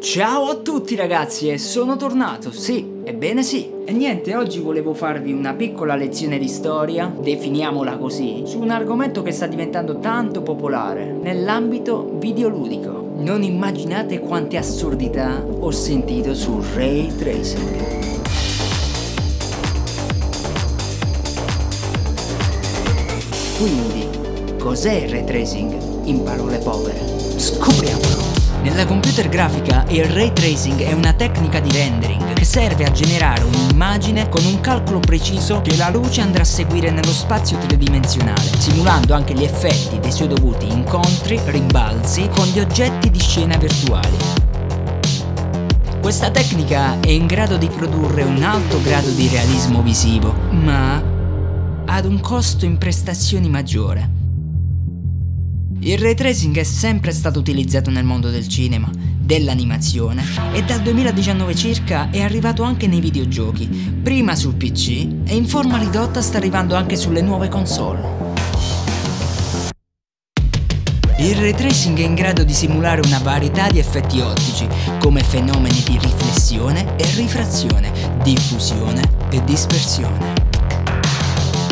Ciao a tutti ragazzi e sono tornato, sì, ebbene sì. E niente, oggi volevo farvi una piccola lezione di storia, definiamola così, su un argomento che sta diventando tanto popolare nell'ambito videoludico. Non immaginate quante assurdità ho sentito sul ray tracing. Quindi, cos'è il ray tracing? In parole povere. Scopriamolo! Nella computer grafica il ray tracing è una tecnica di rendering che serve a generare un'immagine con un calcolo preciso che la luce andrà a seguire nello spazio tridimensionale, simulando anche gli effetti dei suoi dovuti incontri, rimbalzi con gli oggetti di scena virtuali. Questa tecnica è in grado di produrre un alto grado di realismo visivo, ma ad un costo in prestazioni maggiore. Il ray tracing è sempre stato utilizzato nel mondo del cinema, dell'animazione e dal 2019 circa è arrivato anche nei videogiochi, prima sul PC e in forma ridotta sta arrivando anche sulle nuove console. Il ray tracing è in grado di simulare una varietà di effetti ottici, come fenomeni di riflessione e rifrazione, diffusione e dispersione.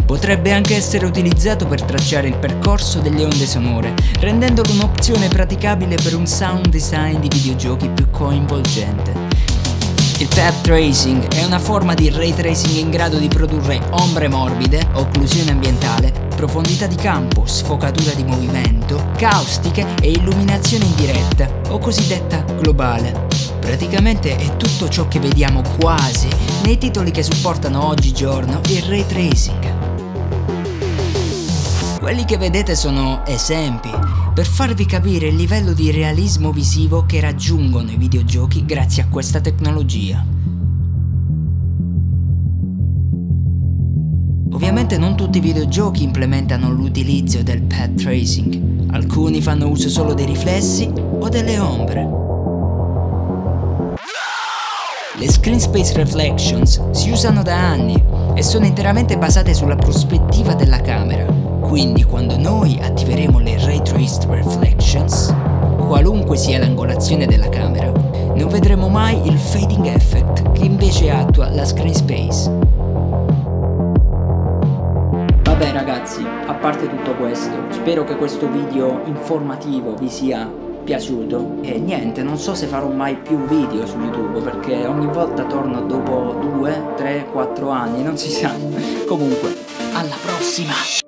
Potrebbe anche essere utilizzato per tracciare il percorso delle onde sonore, rendendolo un'opzione praticabile per un sound design di videogiochi più coinvolgente. Il path tracing è una forma di ray tracing in grado di produrre ombre morbide, occlusione ambientale, profondità di campo, sfocatura di movimento, caustiche e illuminazione indiretta, o cosiddetta globale. Praticamente è tutto ciò che vediamo quasi nei titoli che supportano oggigiorno il ray tracing. Quelli che vedete sono esempi per farvi capire il livello di realismo visivo che raggiungono i videogiochi grazie a questa tecnologia. Ovviamente non tutti i videogiochi implementano l'utilizzo del path tracing, alcuni fanno uso solo dei riflessi o delle ombre. Le screen space reflections si usano da anni e sono interamente basate sulla prospettiva della camera, quindi quando noi attiveremo le Ray Traced Reflections, qualunque sia l'angolazione della camera, non vedremo mai il fading effect che invece attua la screen space. Vabbè ragazzi, a parte tutto questo, spero che questo video informativo vi sia piaciuto e niente, non so se farò mai più video su YouTube perché ogni volta torno dopo 2, 3, 4 anni, non si sa. Comunque, alla prossima!